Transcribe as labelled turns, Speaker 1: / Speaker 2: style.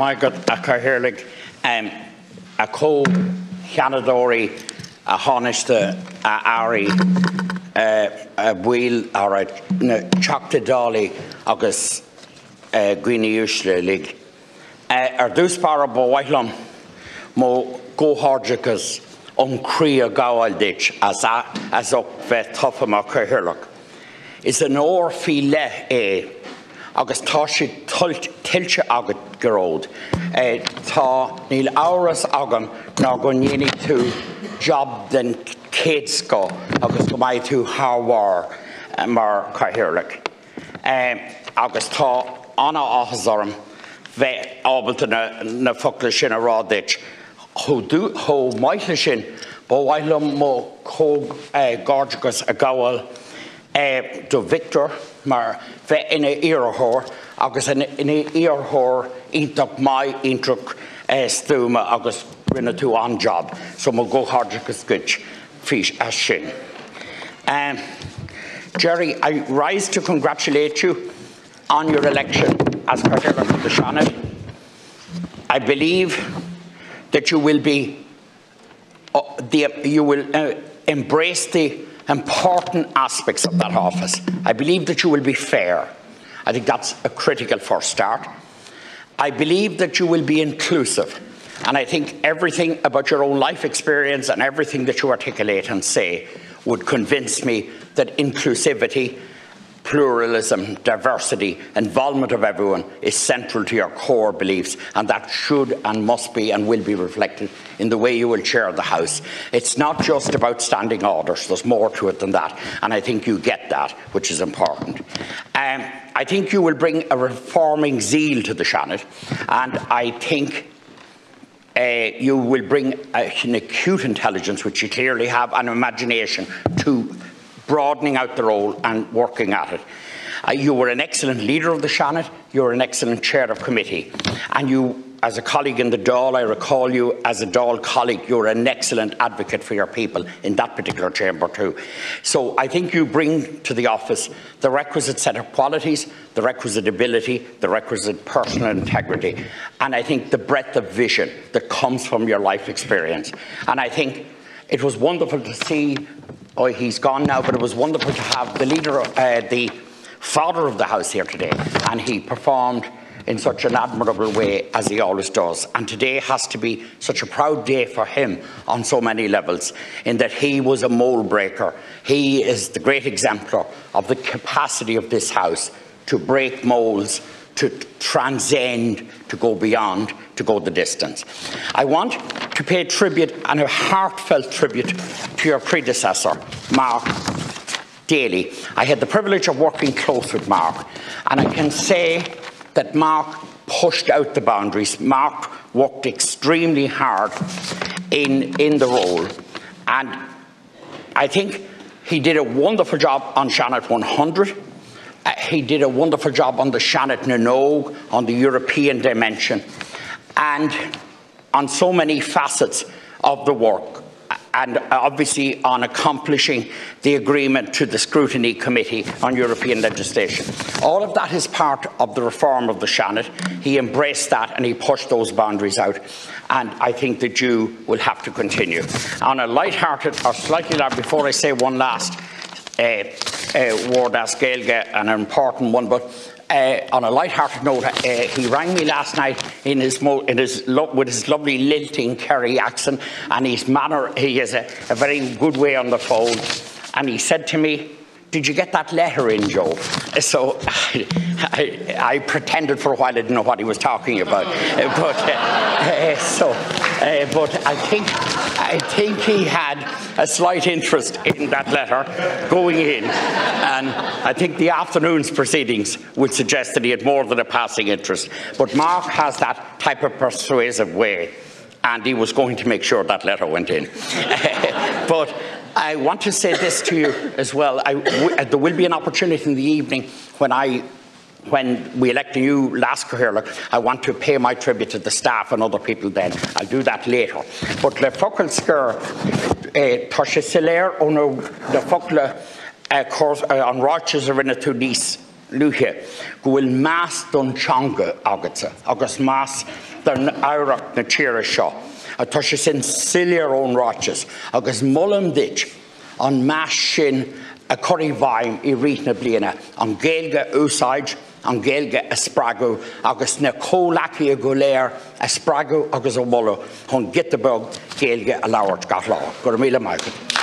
Speaker 1: Michael Acaherlig, um, a co Canadori, a honest a Ari, a Wheel, or a Chocta Dolly, agus Gwini Ushle Lig. Ar dús bar a bhhailm mó ggóthjagus an crí a gáil dit as as op bheith tofa mar chuhirlach. Is an óir fi le é agus tá si tiltte agat goród. Eh, tá níl áras agam ná go nhénig tú job den kids go agus go maiid tú háhhar eh, mar caihirirlach. Eh, agus tá anna áhasarm bheith ábalta na, na fogla sin a rádéit. Thó maithe sin bhhailm mó có gágus a gáil do Victor mar bheith ina iarthór agus ina iarthór ítach mai intrach stúma agus rinne tú an job, so mo ggóthgus gut fís as sin. Um, Jerry, I rise to congratulate you on your election as President of the Senate. I believe that you will be, uh, the, you will uh, embrace the important aspects of that office. I believe that you will be fair. I think that's a critical first start. I believe that you will be inclusive. And I think everything about your own life experience and everything that you articulate and say would convince me that inclusivity pluralism, diversity, involvement of everyone is central to your core beliefs, and that should and must be and will be reflected in the way you will chair the House. It's not just about standing orders, there's more to it than that, and I think you get that, which is important. Um, I think you will bring a reforming zeal to the Seanad, and I think uh, you will bring an acute intelligence, which you clearly have, and imagination to broadening out the role and working at it. Uh, you were an excellent leader of the Seanad, you were an excellent chair of committee, and you as a colleague in the Dáil, I recall you as a Dáil colleague, you're an excellent advocate for your people in that particular chamber too. So I think you bring to the office the requisite set of qualities, the requisite ability, the requisite personal integrity, and I think the breadth of vision that comes from your life experience. And I think it was wonderful to see Oh, he's gone now, but it was wonderful to have the leader, uh, the father of the house here today, and he performed in such an admirable way as he always does. And today has to be such a proud day for him on so many levels, in that he was a mold breaker. He is the great exemplar of the capacity of this house to break molds, to transcend, to go beyond, to go the distance. I want to pay tribute and a heartfelt tribute to your predecessor, Mark Daly. I had the privilege of working close with Mark, and I can say that Mark pushed out the boundaries. Mark worked extremely hard in, in the role, and I think he did a wonderful job on Seanad 100 uh, he did a wonderful job on the Seanad na on the European dimension, and on so many facets of the work and obviously on accomplishing the agreement to the Scrutiny Committee on European legislation. All of that is part of the reform of the Seanad. He embraced that and he pushed those boundaries out. And I think that you will have to continue. On a light-hearted, or slightly loud, before I say one last, word as Gaeilge, an important one, but uh, on a light-hearted note, uh, he rang me last night in his, in his with his lovely lilting Kerry accent and his manner. He has a, a very good way on the phone, and he said to me, did you get that letter in, Joe? So I, I, I, pretended for a while I didn't know what he was talking about. but uh, uh, so, uh, but I think I think he had a slight interest in that letter going in, and I think the afternoon's proceedings would suggest that he had more than a passing interest. But Mark has that type of persuasive way, and he was going to make sure that letter went in. but I want to say this to you as well. I, uh, there will be an opportunity in the evening when I when we elect a new Lascar I want to pay my tribute to the staff and other people then. I'll do that later. But le focal scur tá sé siléir ó le focle an ráis a rinne tú níos luche go meas don teanga agatsa agus más den áireach na tíire seo. A tá sé sin siar ón ráites agus mollam dit an meas sin a choí bhaim i rí na bliana an ggéalge úsáid an ggéalge a spragu agus na cólaí a go léir a spragu agus ó molla chun gitabeg géalge a láhairt gath lá, gur míle maigad.